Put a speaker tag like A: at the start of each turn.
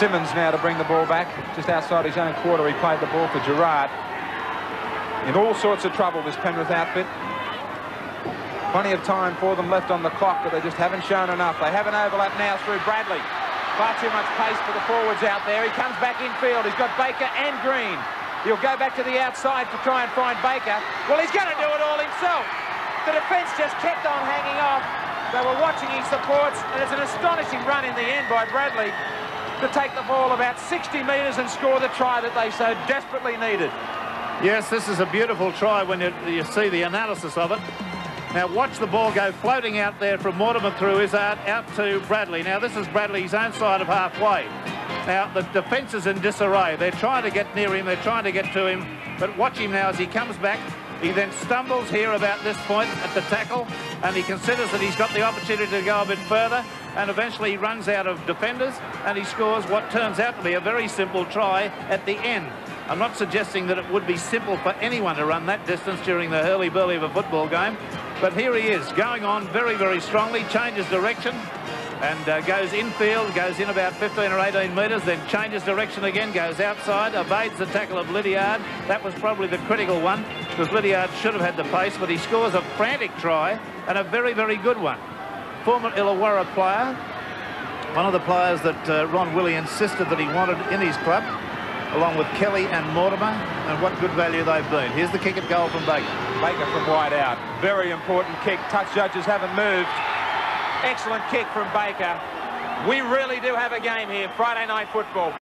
A: Simmons now to bring the ball back. Just outside his own quarter, he played the ball for Gerard. In all sorts of trouble, this Penrith outfit. Plenty of time for them left on the clock, but they just haven't shown enough. They have an overlap now through Bradley. Far too much pace for the forwards out there. He comes back in field. He's got Baker and Green. He'll go back to the outside to try and find Baker. Well, he's going to do it all himself. The defence just kept on hanging off. They were watching his supports, and it's an astonishing run in the end by Bradley to take the ball about 60 metres and score the try that they so desperately needed.
B: Yes, this is a beautiful try when you, you see the analysis of it. Now watch the ball go floating out there from Mortimer through Izzard out to Bradley. Now this is Bradley's own side of halfway. Now the defence is in disarray. They're trying to get near him. They're trying to get to him. But watch him now as he comes back. He then stumbles here about this point at the tackle and he considers that he's got the opportunity to go a bit further and eventually he runs out of defenders and he scores what turns out to be a very simple try at the end. I'm not suggesting that it would be simple for anyone to run that distance during the hurly-burly of a football game, but here he is, going on very, very strongly, changes direction and uh, goes infield, goes in about 15 or 18 metres, then changes direction again, goes outside, evades the tackle of Lydiard. That was probably the critical one, because Lydiard should have had the pace, but he scores a frantic try and a very, very good one. Former Illawarra player, one of the players that uh, Ron Willey insisted that he wanted in his club, along with Kelly and Mortimer, and what good value they've been. Here's the kick at goal from Baker.
A: Baker from wide out. Very important kick. Touch judges haven't moved. Excellent kick from Baker. We really do have a game here, Friday night football.